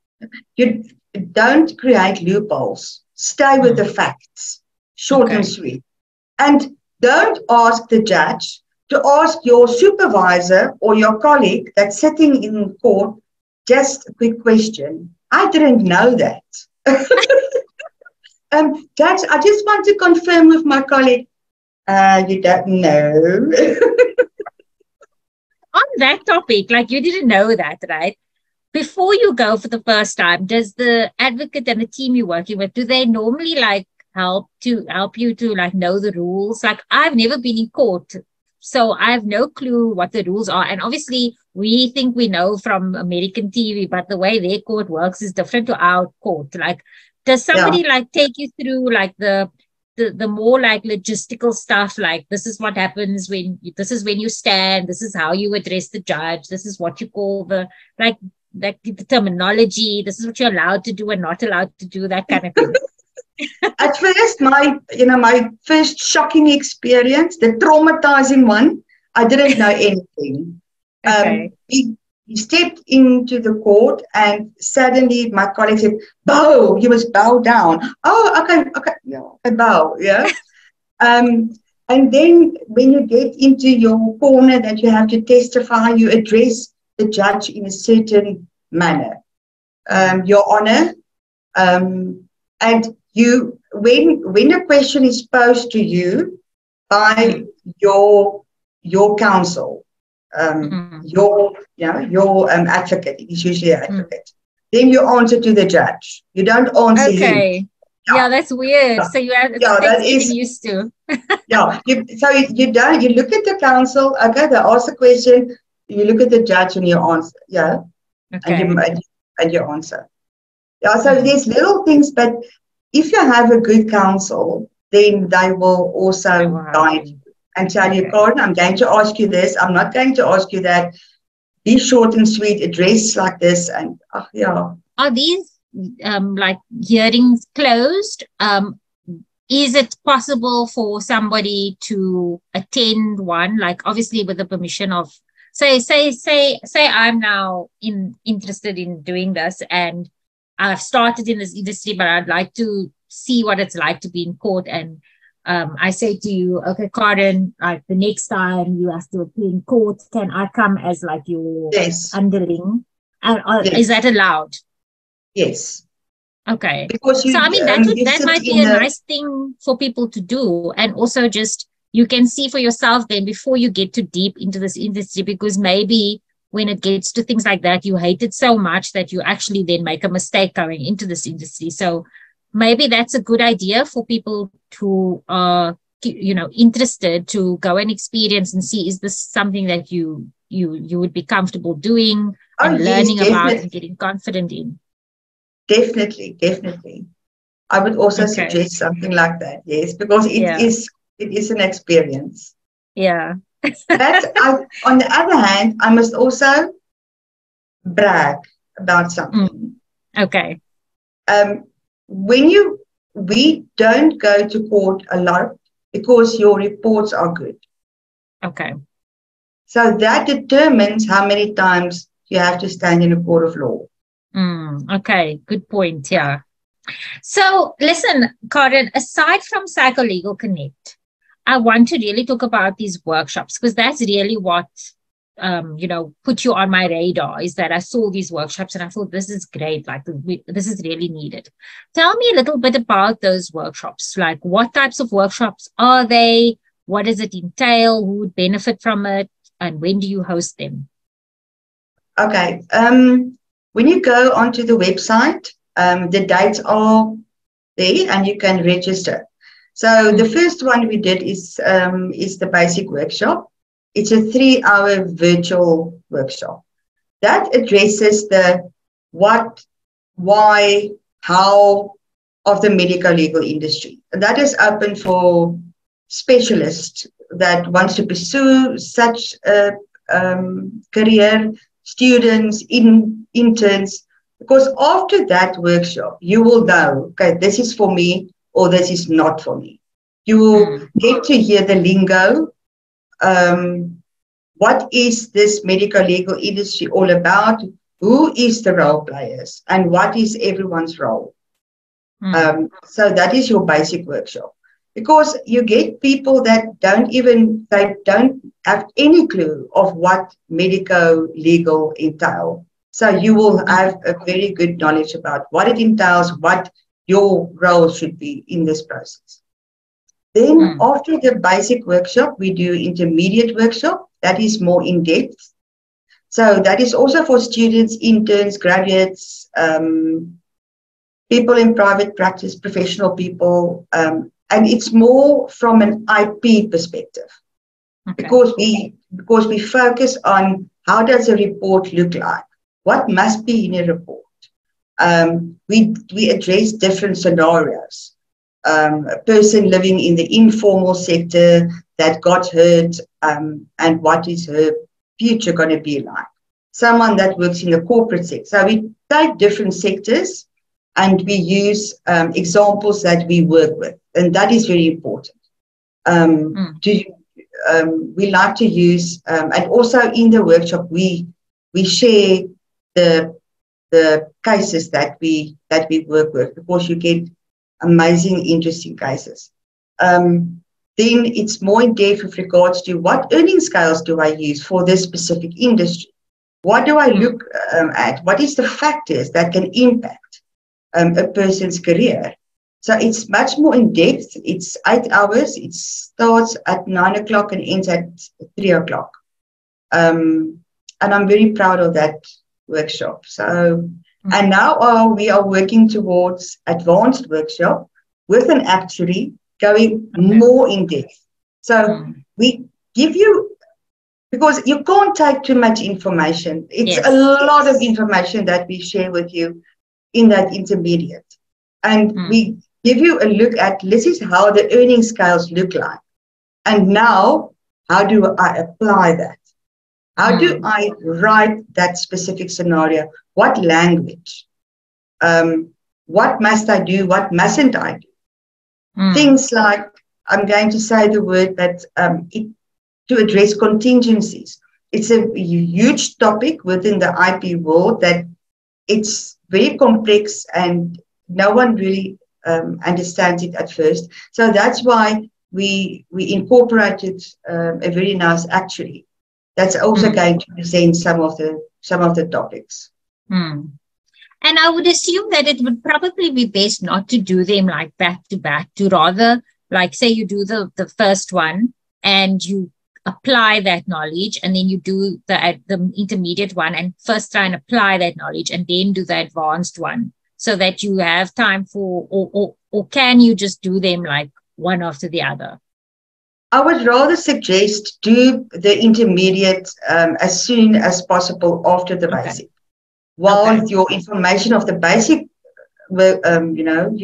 You don't create loopholes. Stay with mm. the facts, short okay. and sweet. And don't ask the judge to ask your supervisor or your colleague that's sitting in court just a quick question. I didn't know that. um, Judge, I just want to confirm with my colleague. Uh, you don't know. On that topic, like you didn't know that, right? Before you go for the first time, does the advocate and the team you're working with, do they normally like help to help you to like know the rules? Like I've never been in court so I have no clue what the rules are. And obviously, we think we know from American TV, but the way their court works is different to our court. Like, does somebody yeah. like take you through like the the, the more like logistical stuff like this is what happens when you, this is when you stand this is how you address the judge this is what you call the like like the terminology this is what you're allowed to do and not allowed to do that kind of thing At first, my you know my first shocking experience, the traumatizing one, I didn't know anything. Okay. Um, he, stepped into the court and suddenly my colleague said, bow, you must bow down. Oh, okay, okay, yeah, I bow, yeah. um, and then when you get into your corner that you have to testify, you address the judge in a certain manner. Um, Your Honor, um, and you when when a question is posed to you by your your counsel, um, mm. your yeah your um, advocate is usually an mm. advocate. Mm. Then you answer to the judge. You don't answer okay. him. Yeah. yeah, that's weird. Yeah. So you have yeah, that is used to. yeah, you, so you, you don't. You look at the counsel. Okay, they ask a question. You look at the judge and you answer. Yeah, okay. and you and you answer. Yeah, so mm. there's little things, but if you have a good counsel, then they will also guide you and tell you, Gordon, I'm going to ask you this. I'm not going to ask you that. Be short and sweet, address like this. And oh, yeah. Are these um, like hearings closed? Um, is it possible for somebody to attend one, like obviously with the permission of say, say, say, say I'm now in interested in doing this and I've started in this industry, but I'd like to see what it's like to be in court. And um, I say to you, okay, Caren, like the next time you have to appear in court, can I come as like your yes. underling? And uh, yes. is that allowed? Yes. Okay. Because you, so I mean that um, would, that might be a the... nice thing for people to do, and also just you can see for yourself then before you get too deep into this industry because maybe when it gets to things like that, you hate it so much that you actually then make a mistake going into this industry. So maybe that's a good idea for people who are, you know, interested to go and experience and see is this something that you you you would be comfortable doing oh, and learning yes, about and getting confident in. Definitely, definitely. I would also okay. suggest something like that. Yes, because it yeah. is it is an experience. Yeah but I, on the other hand, I must also brag about something. Mm. Okay. Um, when you we don't go to court a lot because your reports are good. Okay. So that determines how many times you have to stand in a court of law. Mm, okay, good point. Yeah. So listen, Caren, aside from Psycholegal Connect, I want to really talk about these workshops because that's really what um, you know, put you on my radar is that I saw these workshops and I thought this is great. Like this is really needed. Tell me a little bit about those workshops. Like what types of workshops are they? What does it entail? Who would benefit from it? And when do you host them? Okay. Um, when you go onto the website, um, the dates are there and you can register. So the first one we did is um, is the basic workshop. It's a three-hour virtual workshop that addresses the what, why, how of the medical legal industry. That is open for specialists that wants to pursue such a um, career, students, in, interns, Because after that workshop, you will know, okay, this is for me or this is not for me. You will mm. get to hear the lingo. Um, what is this medical legal industry all about? Who is the role players and what is everyone's role? Mm. Um, so that is your basic workshop because you get people that don't even they don't have any clue of what medico legal entail so you will have a very good knowledge about what it entails what your role should be in this process then mm. after the basic workshop we do intermediate workshop that is more in depth so that is also for students interns graduates um, people in private practice professional people um, and it's more from an IP perspective okay. because we because we focus on how does a report look like, what must be in a report. Um, we we address different scenarios. Um, a person living in the informal sector that got hurt, um, and what is her future going to be like? Someone that works in the corporate sector. So we take different sectors and we use um, examples that we work with, and that is very important. Um, mm. to, um, we like to use, um, and also in the workshop we we share the the cases that we that we work with because you get amazing, interesting cases. Um, then it's more in depth with regards to what earning scales do I use for this specific industry. What do I look um, at? What is the factors that can impact um, a person's career. So it's much more in depth. It's eight hours. It starts at nine o'clock and ends at three o'clock. Um, and I'm very proud of that workshop. So, mm-hmm. and now uh, we are working towards advanced workshop with an actuary going okay. more in depth. So mm-hmm. we give you because you can't take too much information. It's yes. a lot of information that we share with you in that intermediate. And mm. we give you a look at this is how the earning scales look like. And now, how do I apply that? How do hmm. I write that specific scenario? What language? Um, what must I do? What mustn't I do? Mm. Things like I'm going to say the word that um, it, to address contingencies. It's a huge topic within the IP world that it's very complex and no one really um, understands it at first. So that's why we we incorporated um, a very nice actuary that's also mm. going to present some of the some of the topics. Mm. And I would assume that it would probably be best not to do them like back to back, to rather like say you do the the first one and you apply that knowledge and then you do the the intermediate one and first try and apply that knowledge and then do the advanced one so that you have time for or or, or can you just do them like one after the other I would rather suggest do the intermediate um, as soon as possible after the okay. basic. While okay. your information of the basic, um, you know,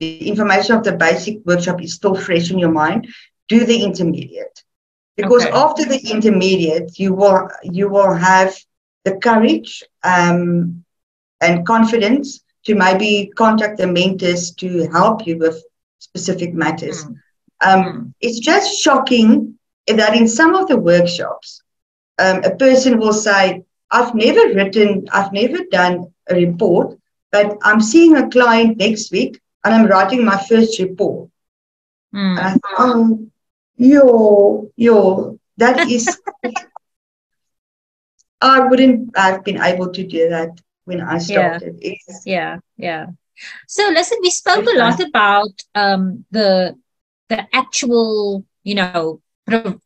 the information of the basic workshop is still fresh in your mind, do the intermediate because okay. after the intermediate you will you will have the courage um, and confidence to maybe contact the mentors to help you with specific matters mm. Um, mm. it's just shocking that in some of the workshops um, a person will say i've never written i've never done a report but i'm seeing a client next week and i'm writing my first report mm. and I thought, oh, yo, yo, that is, I wouldn't have been able to do that when I started. Yeah, yeah, yeah. So listen, we spoke a lot about um, the the actual, you know,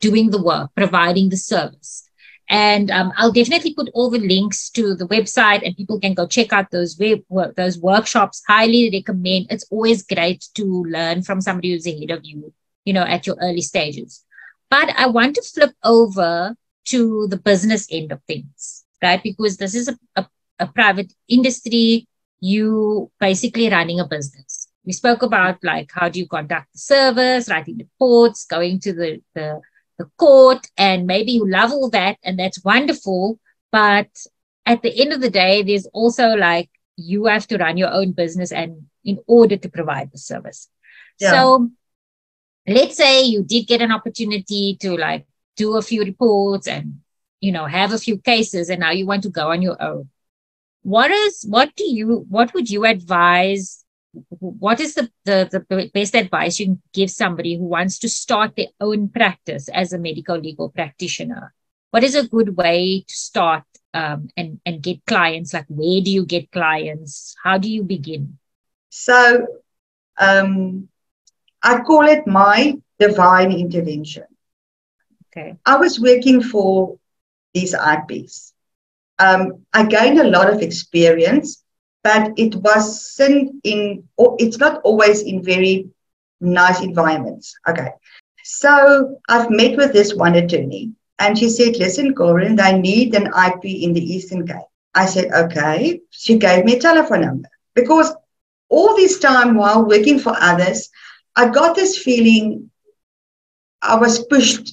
doing the work, providing the service. And um, I'll definitely put all the links to the website, and people can go check out those web those workshops. Highly recommend. It's always great to learn from somebody who's ahead of you you know, at your early stages. But I want to flip over to the business end of things, right? Because this is a, a, a private industry. You basically running a business. We spoke about like how do you conduct the service, writing reports, going to the, the, the court, and maybe you love all that, and that's wonderful. But at the end of the day, there's also like you have to run your own business and in order to provide the service. Yeah. So let's say you did get an opportunity to like do a few reports and you know have a few cases and now you want to go on your own what is what do you what would you advise what is the, the, the best advice you can give somebody who wants to start their own practice as a medical legal practitioner? What is a good way to start um, and and get clients? Like where do you get clients? How do you begin? So um, i call it my divine intervention. Okay. I was working for these ips um, i gained a lot of experience but it wasn't in it's not always in very nice environments. Okay. So i've met with this one attorney and she said listen Caren i need an ip in the eastern cape. I said okay. She gave me a telephone number. Because all this time while working for others i got this feeling i was pushed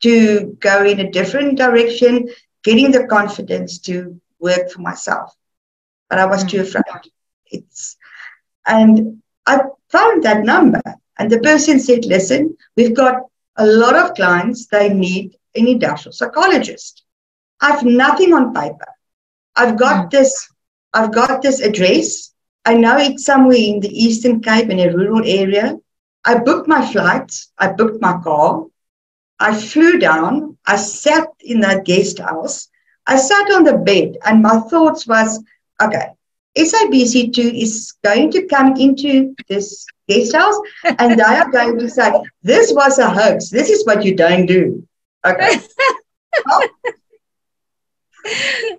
to go in a different direction getting the confidence to work for myself but I was mm. too afraid. It's and I found that number, and the person said, "Listen, we've got a lot of clients. They need an industrial psychologist. I've nothing on paper. I've got mm. this. I've got this address. I know it's somewhere in the Eastern Cape in a rural area. I booked my flights. I booked my car. I flew down. I sat in that guest house. I sat on the bed, and my thoughts was, Okay. SABC2 is going to come into this guest house and they are going to say, This was a hoax. This is what you don't do. Okay.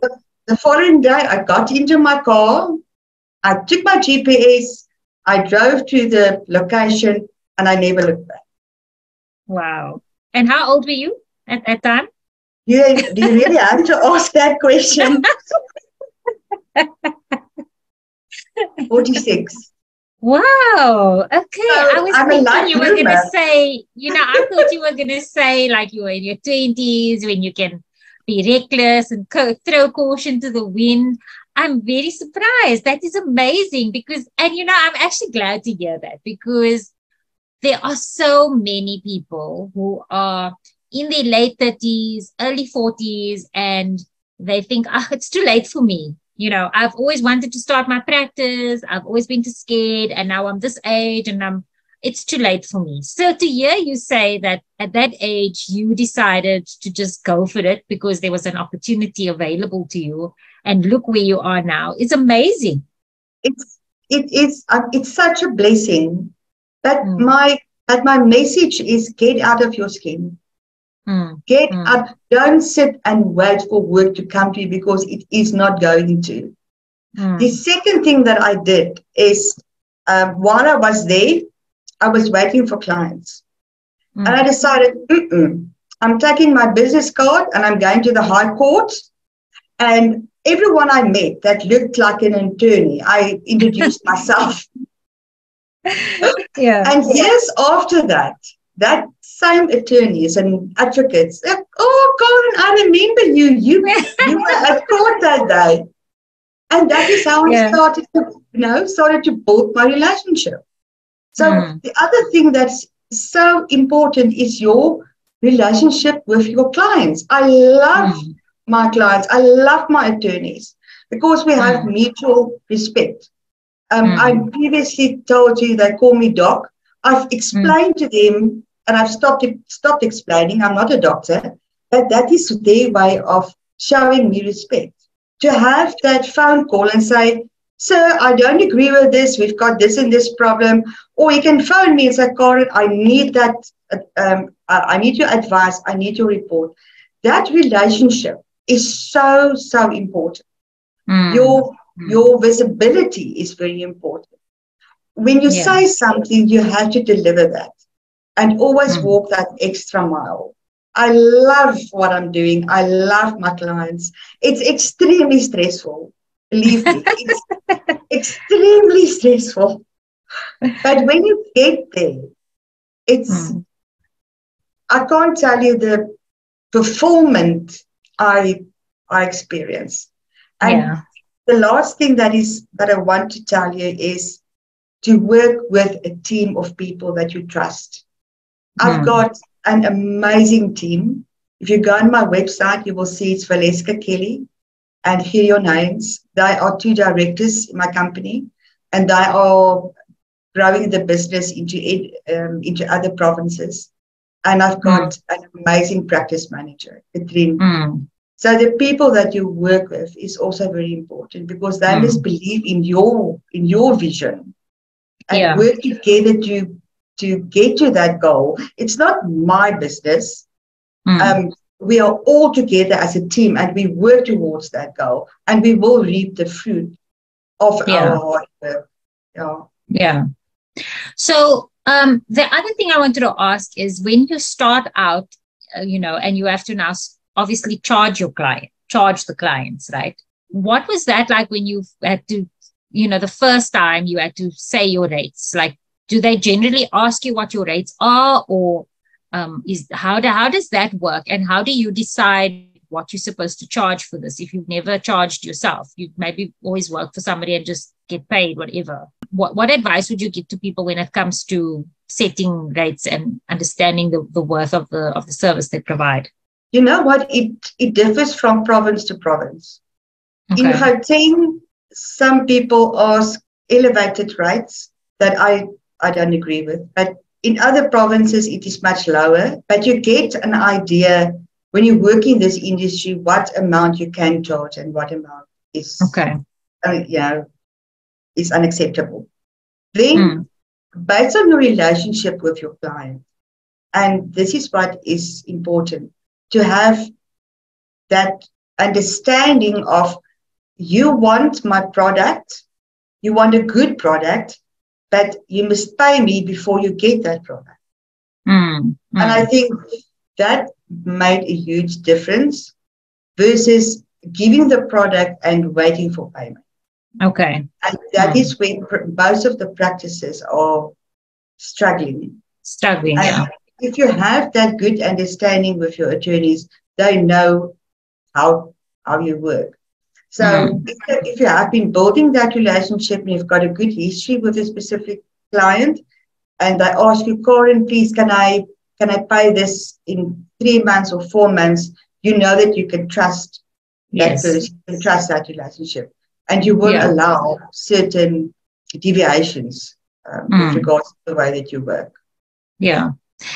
well, the following day, I got into my car, I took my GPS, I drove to the location, and I never looked back. Wow. And how old were you at that time? Yeah, do you really have to ask that question? 46. Wow. Okay. So I was I'm thinking you were going to say, you know, I thought you were going to say like you were in your 20s when you can be reckless and co- throw caution to the wind. I'm very surprised. That is amazing because, and you know, I'm actually glad to hear that because there are so many people who are in their late 30s, early 40s, and they think, ah, oh, it's too late for me you know, I've always wanted to start my practice. I've always been too scared. And now I'm this age and I'm, it's too late for me. So to hear you say that at that age, you decided to just go for it because there was an opportunity available to you and look where you are now is amazing. It's, it is, uh, it's such a blessing that mm. my, that my message is get out of your skin Mm. Get mm. up. Don't sit and wait for work to come to you because it is not going to. Mm. The second thing that I did is um, while I was there, I was waiting for clients. And I decided, I'm taking my business card and I'm going to the High Court. And everyone I met that looked like an attorney, I introduced myself. yeah. And years after that, that same attorneys and advocates, oh, Caren, I remember you. You, you were at court that day. And that is how yeah. I started to, you know, started to build my relationship. So mm. the other thing that's so important is your relationship with your clients. I love mm. my clients. I love my attorneys because we have mm. mutual respect. Um. I previously told you they call me doc. I've explained to them and I've stopped stopped explaining. I'm not a doctor, but that is their way of showing me respect. To have that phone call and say, "Sir, I don't agree with this. We've got this and this problem," or you can phone me and say, "Caren, I need that. Um, I need your advice. I need your report." That relationship is so so important. Mm. Your your visibility is very important. When you yeah. say something, you have to deliver that and always mm. walk that extra mile. I love what I'm doing. I love my clients. It's extremely stressful. Believe me, it's extremely stressful. But when you get there, it's, mm. I can't tell you the fulfillment I, I experience. And yeah. the last thing that is that I want to tell you is to work with a team of people that you trust. I've Mm. got an amazing team. If you go on my website, you will see it's Valeska Kelly and Hear Your Names. They are two directors in my company, and they are growing the business into um, into other provinces. And I've got an amazing practice manager, Katrin. Mm. So the people that you work with is also very important because they Mm. must believe in your in your vision and Yeah. work together to to get to that goal. It's not my business. Mm. Um, we are all together as a team and we work towards that goal and we will reap the fruit of Yeah. our hard work. Yeah. Yeah. So um, the other thing I wanted to ask is when you start out, uh, you know, and you have to now obviously charge your client, charge the clients, right? What was that like when you had to, you know, the first time you had to say your rates? Like, do they generally ask you what your rates are, or um, is how do, how does that work, and how do you decide what you're supposed to charge for this if you've never charged yourself? You maybe always work for somebody and just get paid whatever what, what advice would you give to people when it comes to setting rates and understanding the, the worth of the of the service they provide You know what? It it differs from province to province. In okay Gauteng, some people ask elevated rates that I, I don't agree with. But in other provinces, it is much lower. But you get an idea when you work in this industry what amount you can charge and what amount is, okay uh, know, is unacceptable. Then, Mm. based on your relationship with your client, and this is what is important to have that understanding of you want my product, you want a good product, but you must pay me before you get that product. Mm, And mm. I think that made a huge difference versus giving the product and waiting for payment. okay And that Mm. is when pr- most of the practices are struggling. struggling And yeah if you have that good understanding with your attorneys, they know how how you work. So if, you- if you have been building that relationship and you've got a good history with a specific client, and they ask you, Caren, please, can I can I pay this in three months or four months? You know that you can trust that yes person, you can trust that relationship, and you won't Yeah. allow certain deviations um, Mm. with regards to the way that you work. yeah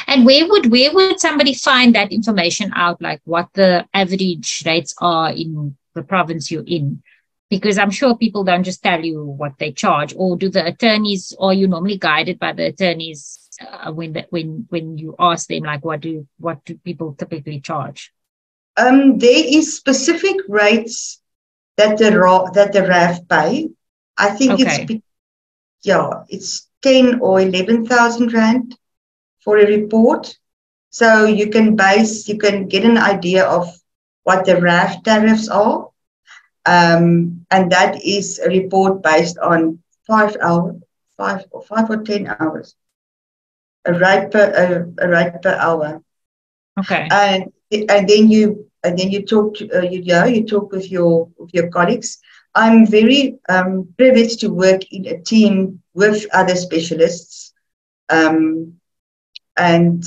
and where would where would somebody find that information out like what the average rates are in the province you're in because i'm sure people don't just tell you what they charge or do the attorneys or you normally guided by the attorneys uh, when the, when when you ask them like what do what do people typically charge Um, there is specific rates that the RA, that the RAF pay. I think Okay. it's yeah, it's ten or eleven thousand rand for a report. So you can base, you can get an idea of what the RAF tariffs are, um, and that is a report based on five hour, five or five or ten hours. A rate per a, a rate per hour. Okay. And and then you and then you talk to uh, you yeah you talk with your with your colleagues. I'm very um, privileged to work in a team with other specialists. Um, and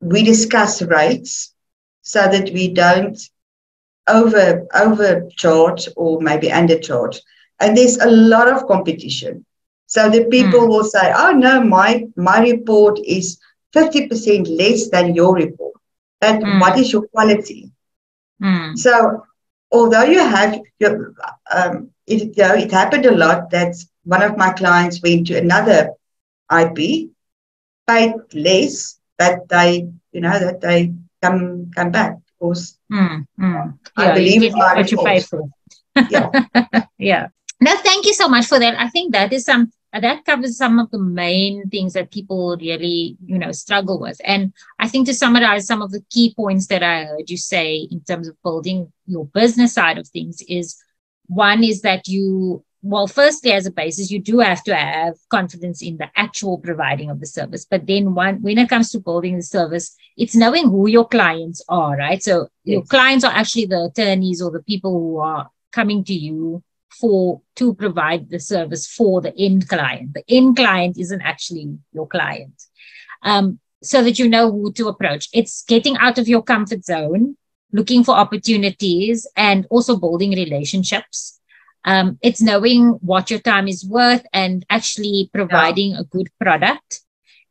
we discuss rates so that we don't over overcharge or maybe undercharge and there's a lot of competition. So the people Hmm. will say oh no my my report is 50% less than your report. But Hmm. what is your quality? Mm, so although you have your um, it, you know, it happened a lot that one of my clients went to another ip paid less but they you know that they come come back because mm, mm. I Yeah, believe what you pay for Yeah. yeah. No thank you so much for that. I think that is some that covers some of the main things that people really you know struggle with. And i think to summarize some of the key points that i heard you say in terms of building your business side of things is one is that you well firstly as a basis you do have to have confidence in the actual providing of the service but then one when it comes to building the service it's knowing who your clients are right so your clients are actually the attorneys or the people who are coming to you for to provide the service for the end client. The end client isn't actually your client. Um, so that you know who to approach. It's getting out of your comfort zone, looking for opportunities, and also building relationships. Um, it's knowing what your time is worth and actually providing yeah. a good product.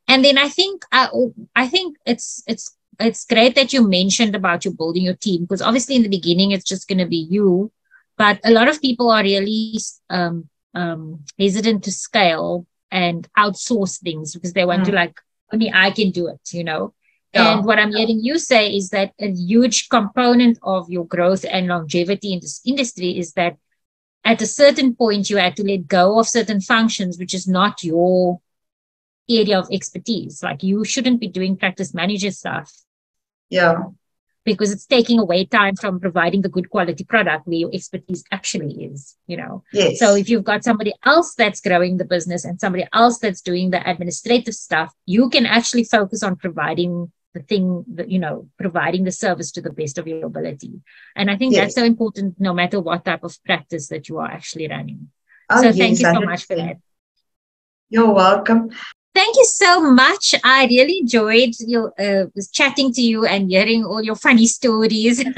And then I think uh, I think it's it's it's great that you mentioned about you building your team because obviously in the beginning it's just going to be you, but a lot of people are really um, um, hesitant to scale and outsource things because they want mm. to like only I can do it, you know. Yeah. And what I'm hearing you say is that a huge component of your growth and longevity in this industry is that at a certain point you had to let go of certain functions, which is not your area of expertise. Like you shouldn't be doing practice manager stuff. Yeah. Because it's taking away time from providing the good quality product where your expertise actually is, you know. Yes. So if you've got somebody else that's growing the business and somebody else that's doing the administrative stuff, you can actually focus on providing the thing that you know providing the service to the best of your ability. And i think yes. that's so important no matter what type of practice that you are actually running. Oh, so yes, thank you so much for that. you're welcome. Thank you so much. I really enjoyed your uh, chatting to you and hearing all your funny stories.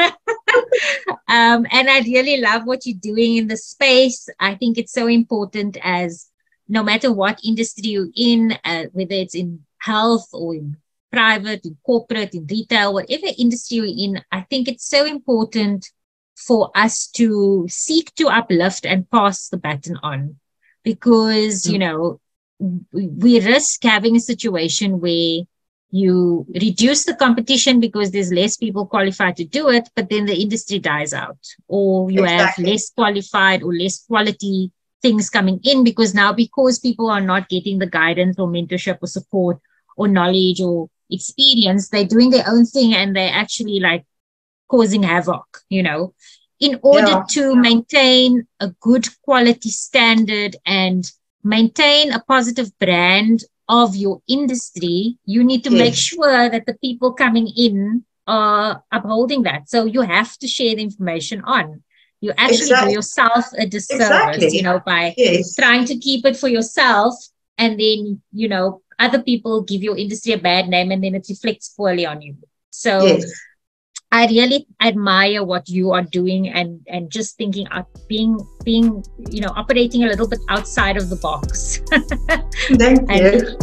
Um, and i really love what you're doing in the space. I think it's so important as no matter what industry you're in uh, whether it's in health or in private, in corporate, in retail, whatever industry you're in, I think it's so important for us to seek to uplift and pass the baton on because, mm. you know, we risk having a situation where you reduce the competition because there's less people qualified to do it, but then the industry dies out, or you exactly. have less qualified or less quality things coming in because now because people are not getting the guidance or mentorship or support or knowledge or experience, they're doing their own thing and they're actually like causing havoc, you know, in order yeah. to maintain a good quality standard and maintain a positive brand of your industry, you need to yes. make sure that the people coming in are upholding that. So you have to share the information on. You actually exactly. do yourself a disservice, exactly. you know, by yes. trying to keep it for yourself and then, you know, other people give your industry a bad name and then it reflects poorly on you. So yes. I really admire what you are doing and and just thinking of being being you know operating a little bit outside of the box. Thank you.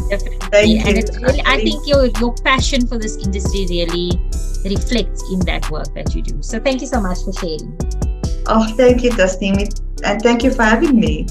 Thank and you. Really, I think your your passion for this industry really reflects in that work that you do. So thank you so much for sharing. Oh, thank you, Tasneem, and thank you for having me.